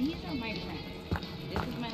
These are my friends. This is my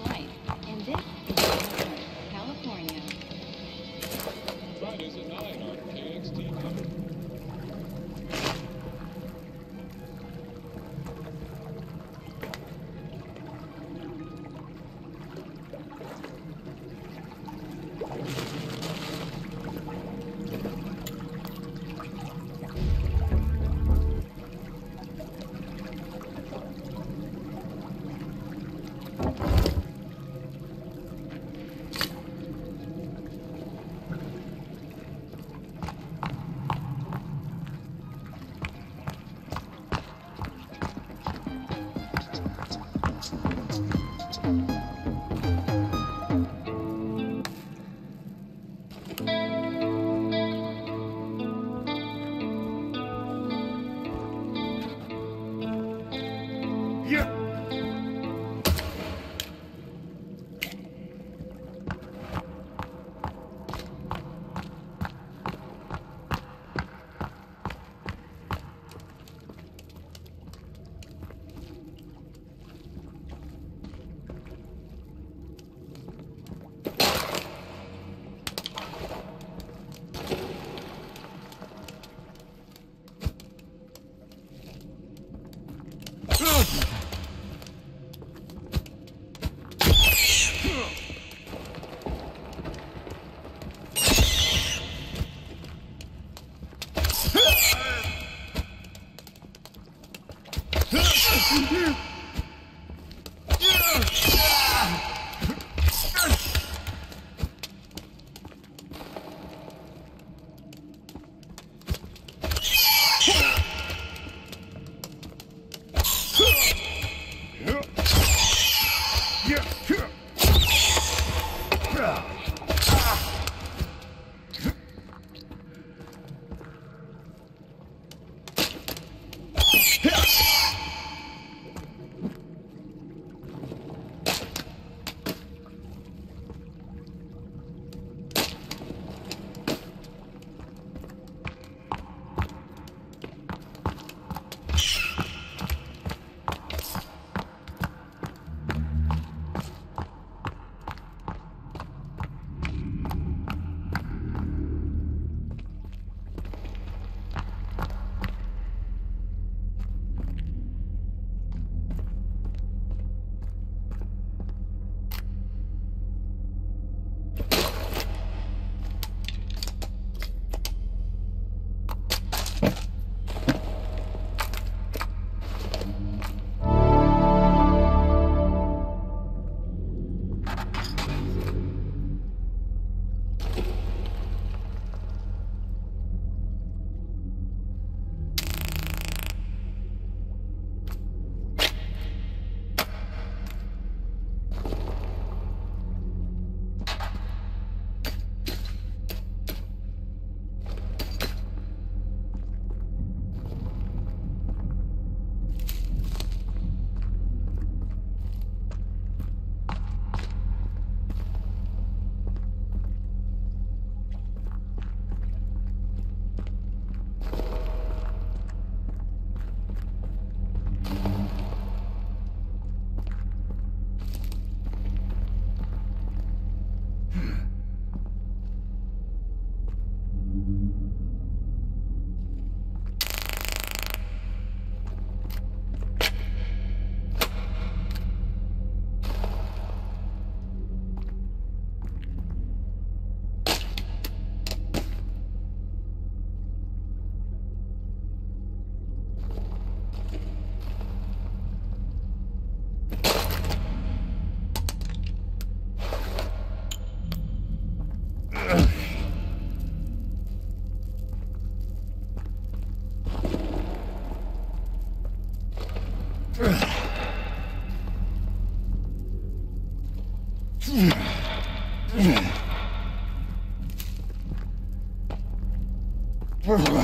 Bro.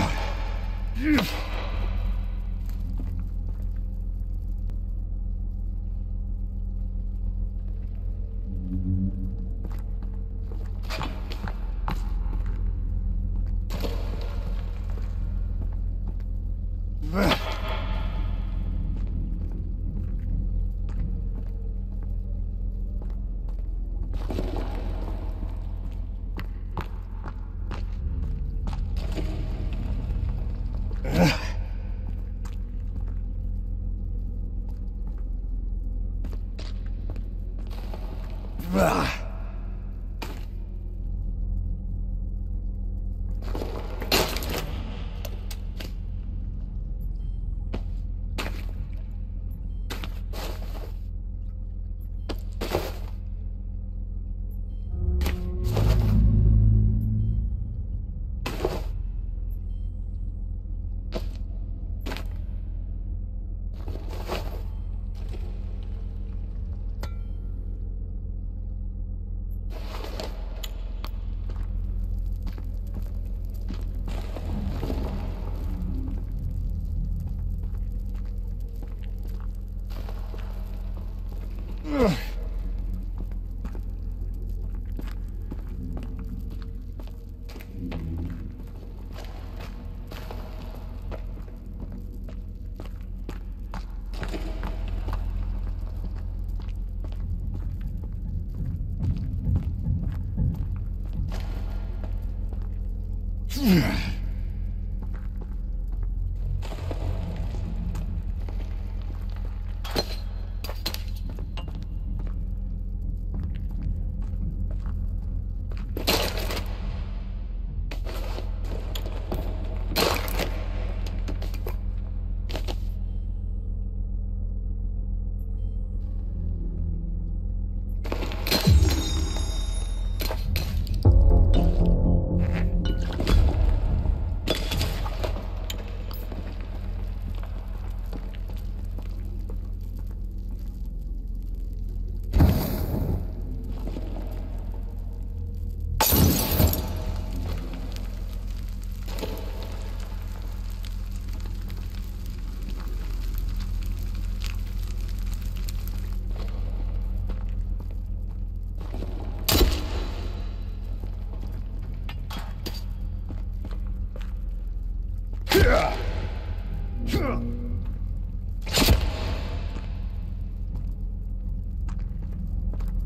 Yeah.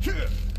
Yeah.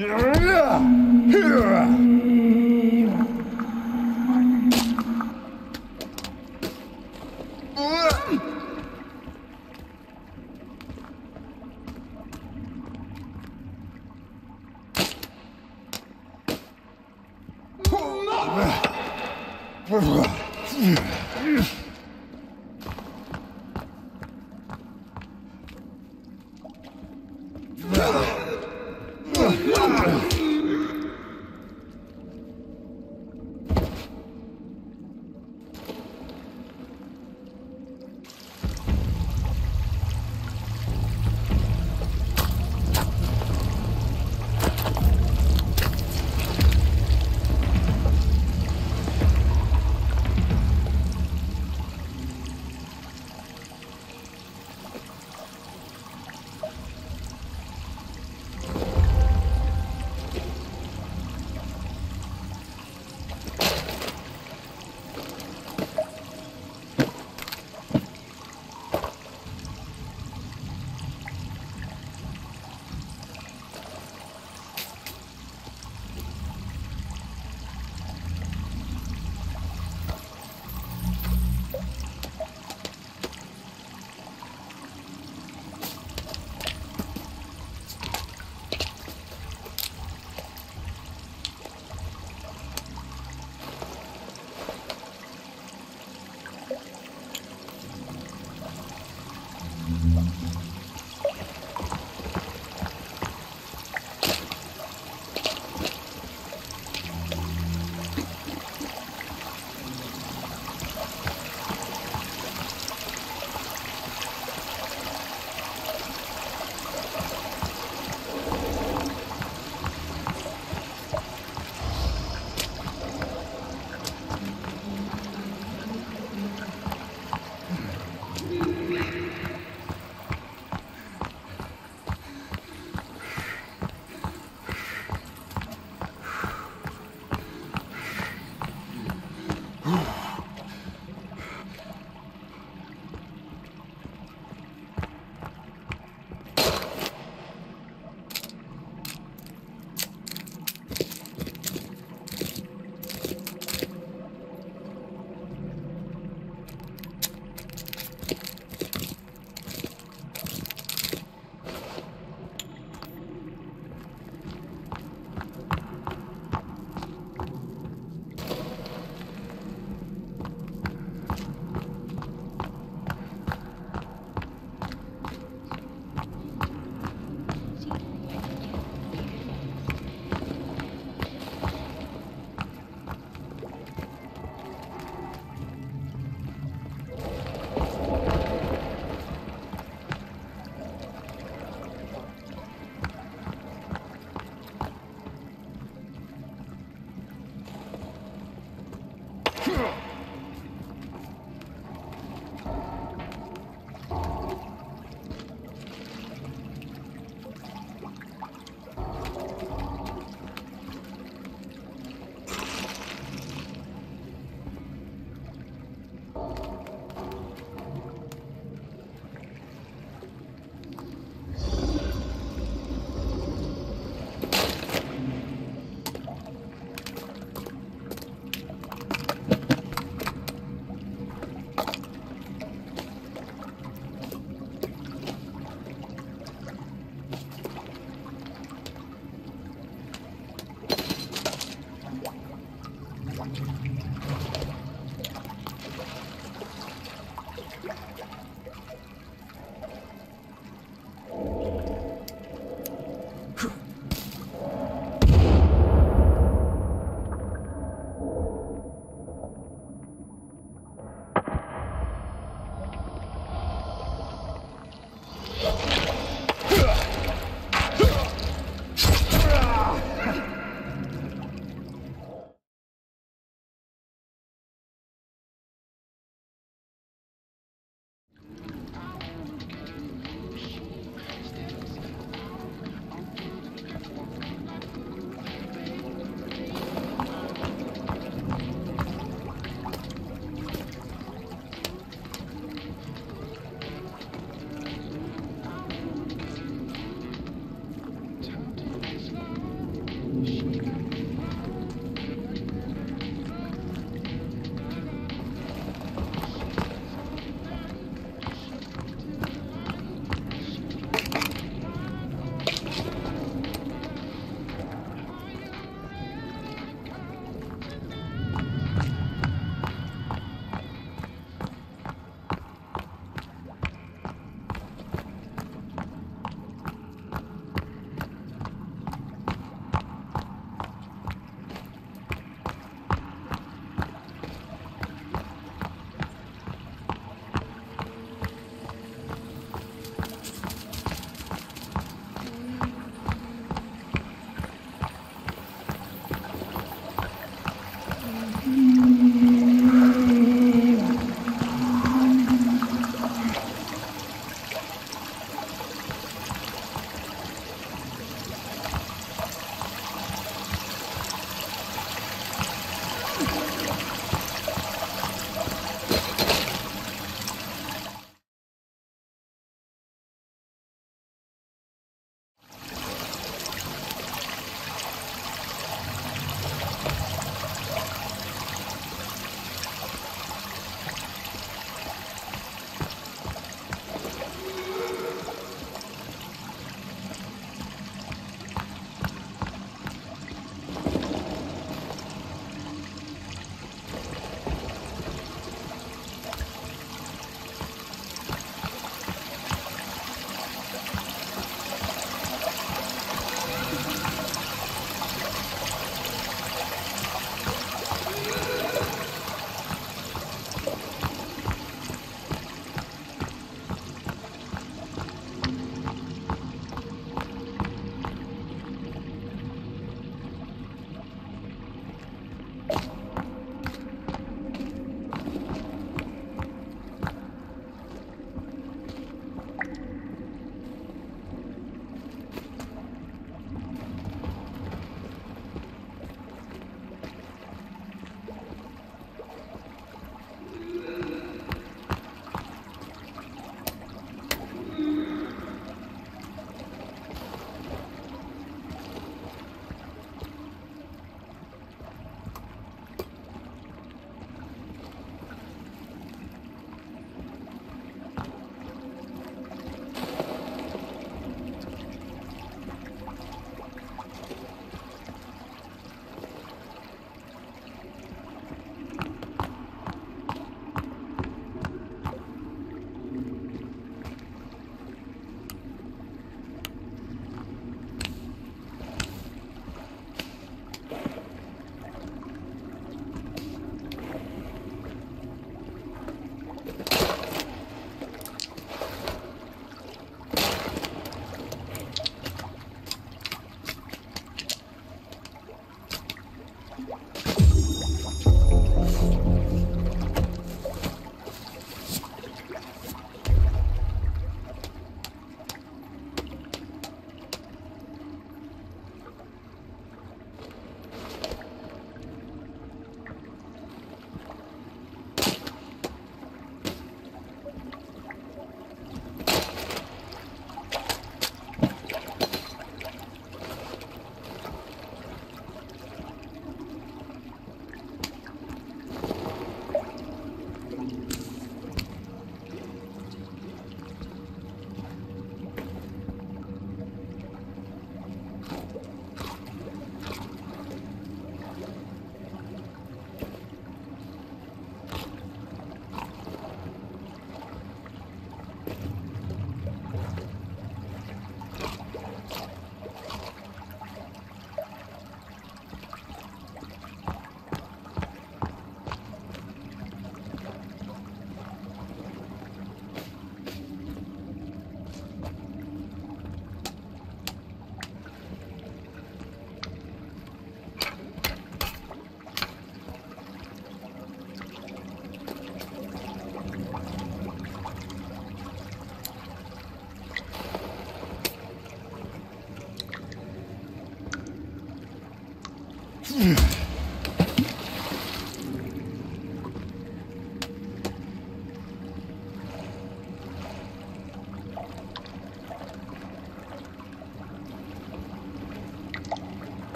Yeah. Yeah.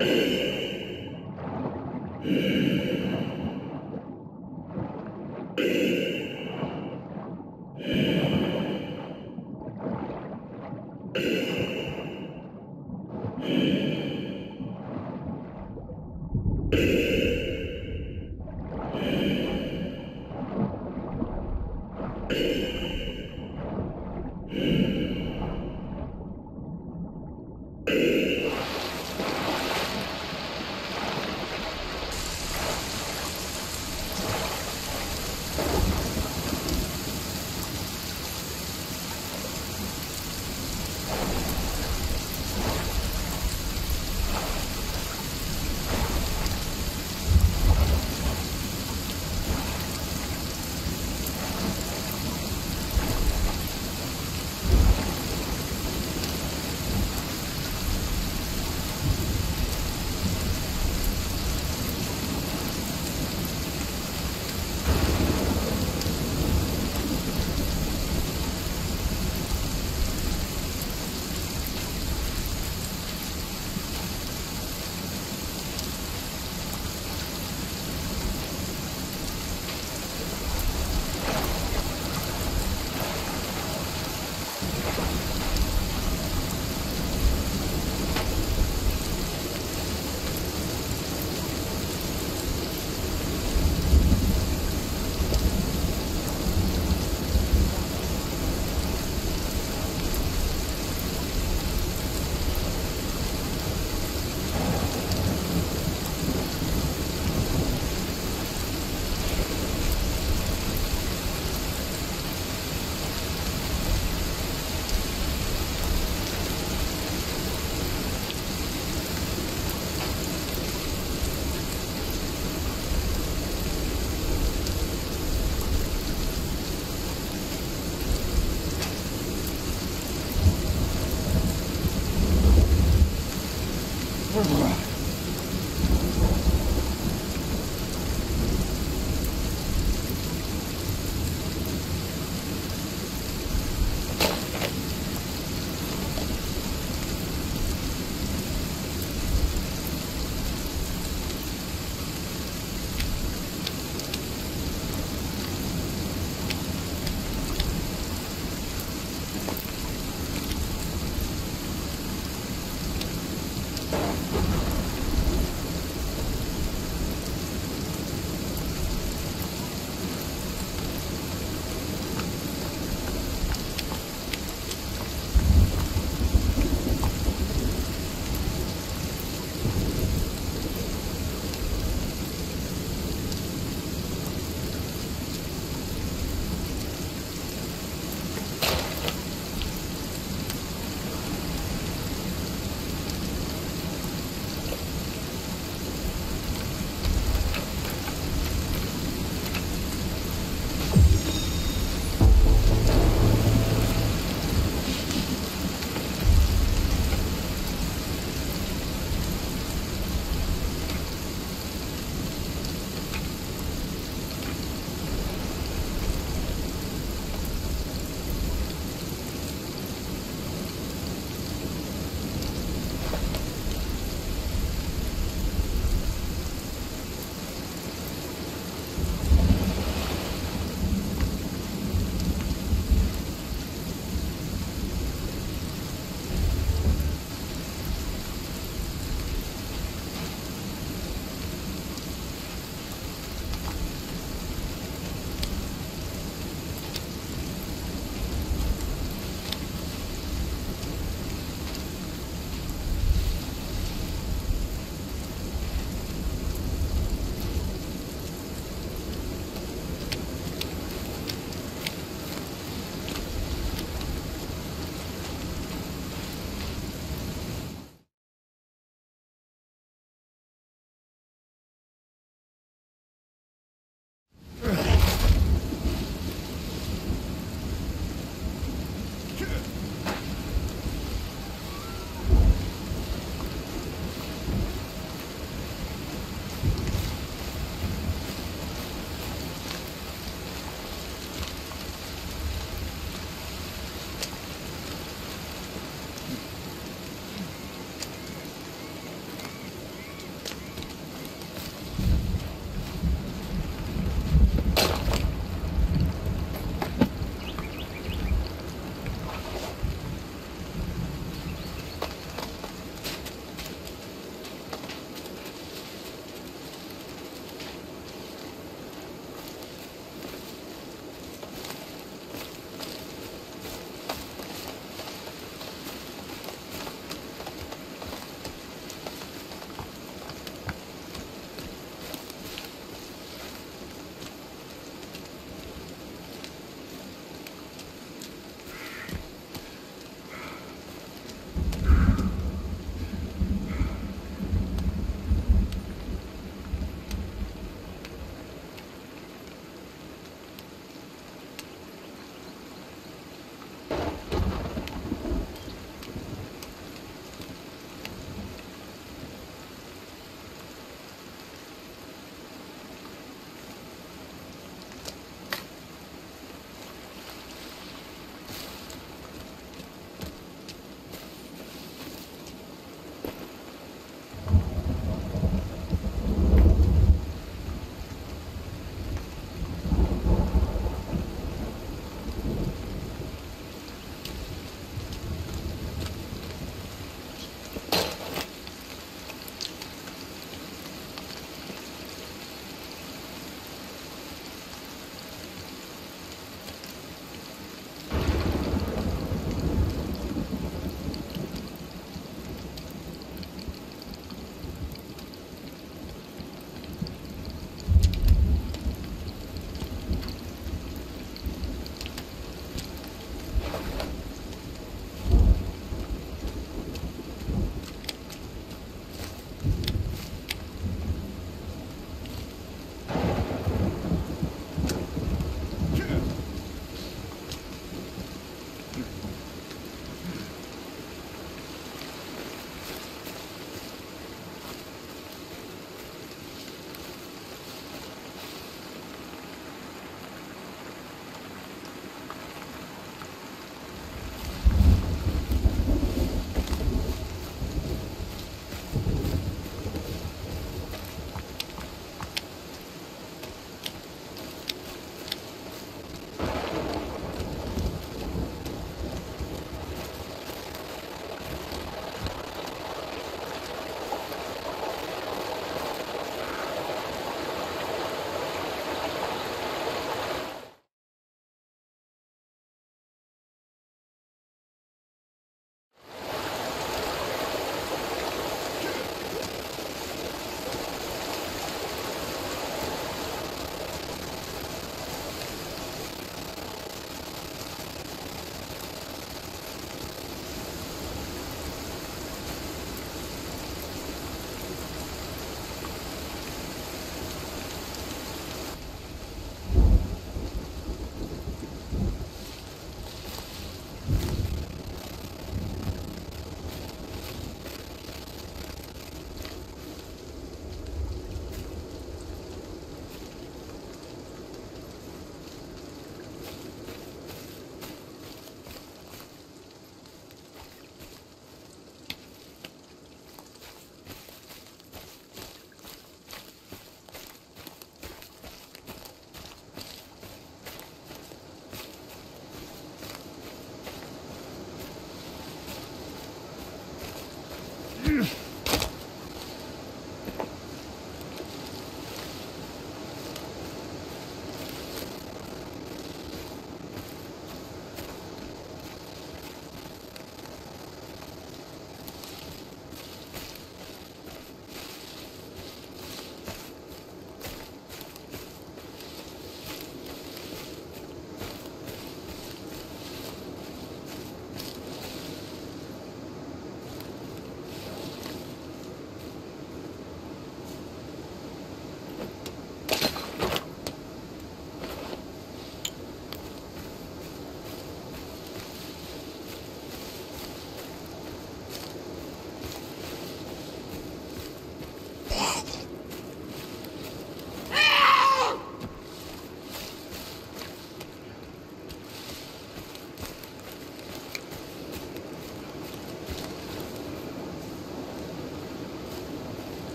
Thank you.